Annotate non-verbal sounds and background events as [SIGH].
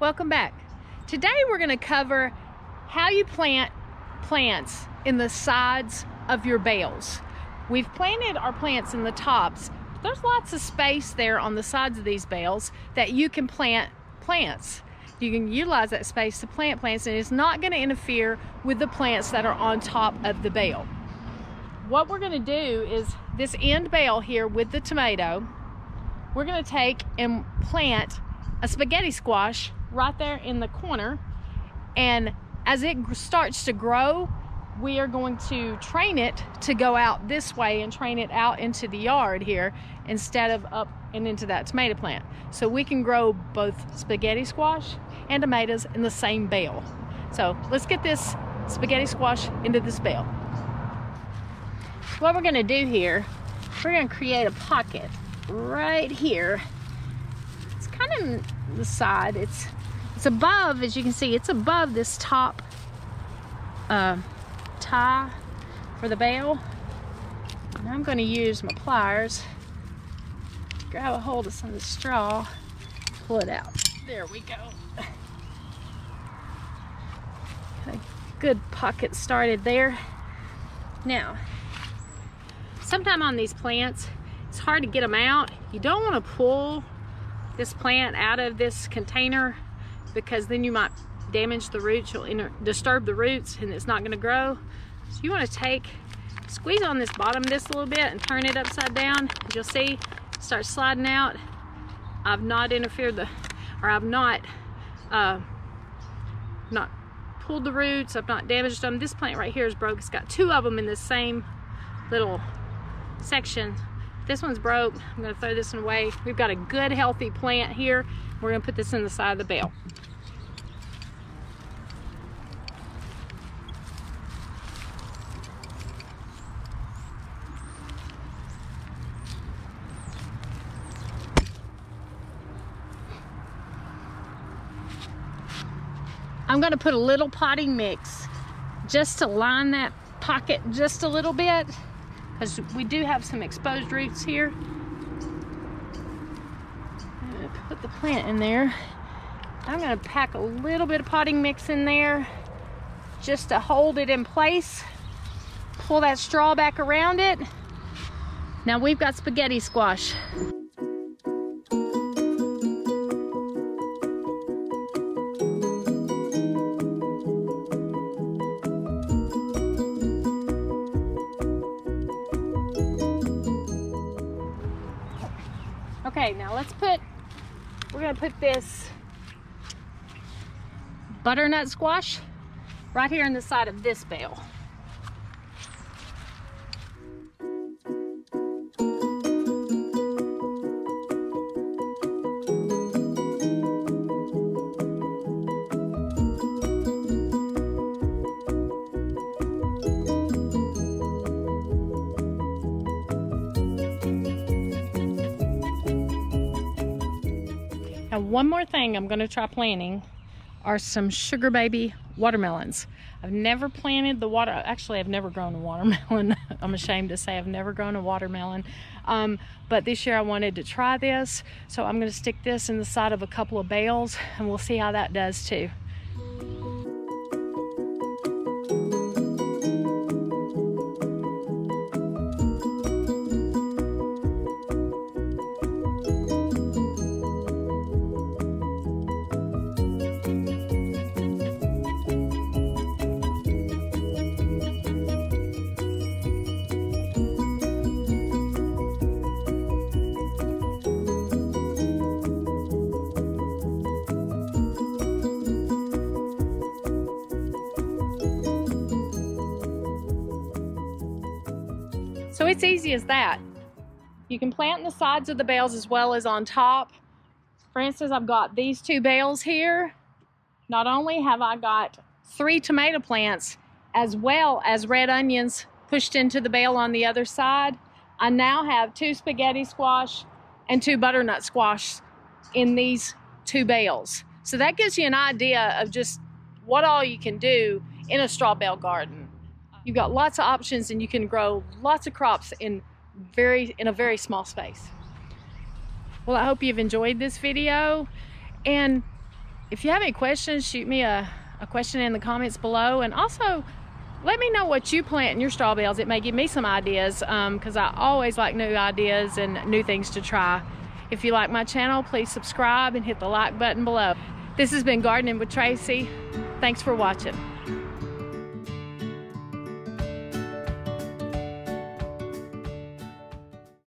welcome back. Today we're going to cover how you plant plants in the sides of your bales. We've planted our plants in the tops. There's lots of space there on the sides of these bales that you can plant plants. You can utilize that space to plant plants and it's not going to interfere with the plants that are on top of the bale. What we're going to do is this end bale here with the tomato, we're going to take and plant a spaghetti squash right there in the corner and as it starts to grow we are going to train it to go out this way and train it out into the yard here instead of up and into that tomato plant. So we can grow both spaghetti squash and tomatoes in the same bale. So let's get this spaghetti squash into this bale. What we're gonna do here, we're gonna create a pocket right here. It's kind of the side, it's it's above, as you can see, it's above this top uh, tie for the bale. And I'm going to use my pliers, grab a hold of some of the straw, pull it out. There we go. Got a good pocket started there. Now, sometime on these plants, it's hard to get them out. You don't want to pull this plant out of this container because then you might damage the roots, you'll disturb the roots and it's not gonna grow. So you wanna take, squeeze on this bottom this a little bit and turn it upside down. As You'll see, start sliding out. I've not interfered the, or I've not, uh, not pulled the roots, I've not damaged them. This plant right here is broke. It's got two of them in the same little section. This one's broke. I'm gonna throw this one away. We've got a good healthy plant here. We're gonna put this in the side of the bale. I'm gonna put a little potting mix just to line that pocket just a little bit because we do have some exposed roots here. Put the plant in there. I'm gonna pack a little bit of potting mix in there just to hold it in place. Pull that straw back around it. Now we've got spaghetti squash. Okay, now let's put, we're gonna put this butternut squash right here in the side of this bale. One more thing I'm gonna try planting are some sugar baby watermelons. I've never planted the water, actually I've never grown a watermelon. [LAUGHS] I'm ashamed to say I've never grown a watermelon. Um, but this year I wanted to try this. So I'm gonna stick this in the side of a couple of bales and we'll see how that does too. So it's easy as that. You can plant in the sides of the bales as well as on top. For instance, I've got these two bales here. Not only have I got three tomato plants as well as red onions pushed into the bale on the other side, I now have two spaghetti squash and two butternut squash in these two bales. So that gives you an idea of just what all you can do in a straw bale garden. You've got lots of options and you can grow lots of crops in very in a very small space. Well, I hope you've enjoyed this video and if you have any questions, shoot me a, a question in the comments below. And also, let me know what you plant in your straw bales. It may give me some ideas because um, I always like new ideas and new things to try. If you like my channel, please subscribe and hit the like button below. This has been Gardening with Tracy. Thanks for watching.